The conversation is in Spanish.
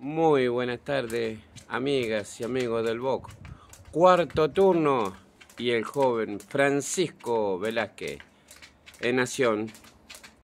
Muy buenas tardes, amigas y amigos del BOC. Cuarto turno y el joven Francisco Velázquez en Nación